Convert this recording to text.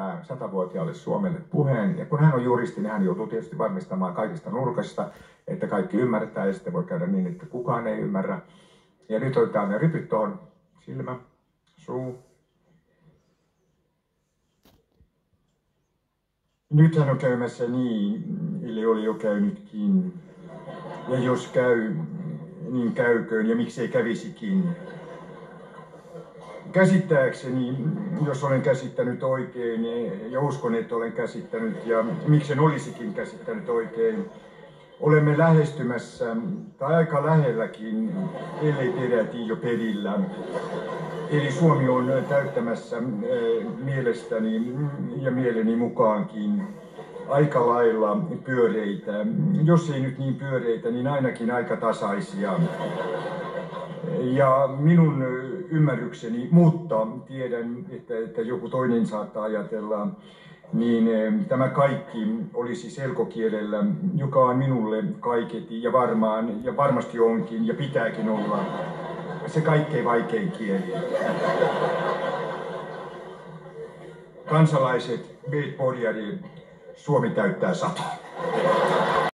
pitää satavuotiaalle Suomelle puheen. Ja kun hän on juristi, niin hän joutuu tietysti varmistamaan kaikista nurkasta, että kaikki ymmärtää ja sitten voi käydä niin, että kukaan ei ymmärrä. Ja nyt otetaan ne ripit tuohon. Silmä, suu. Nythän on käymässä niin, eli oli jo käynytkin. Ja jos käy, niin käyköön ja miksei kävisikin. Käsittääkseni, jos olen käsittänyt oikein, ja uskon, että olen käsittänyt, ja miksen olisikin käsittänyt oikein, olemme lähestymässä, tai aika lähelläkin, ellei peräti jo perillä. Eli Suomi on täyttämässä eh, mielestäni ja mieleni mukaankin aika lailla pyöreitä. Jos ei nyt niin pyöreitä, niin ainakin aika tasaisia. Ja minun ymmärrykseni, mutta tiedän, että, että joku toinen saattaa ajatella, niin tämä kaikki olisi selkokielellä, joka on minulle kaiketi ja varmaan, ja varmasti onkin ja pitääkin olla se kaikkein vaikein kieli. Kansalaiset, meet Suomi täyttää sata.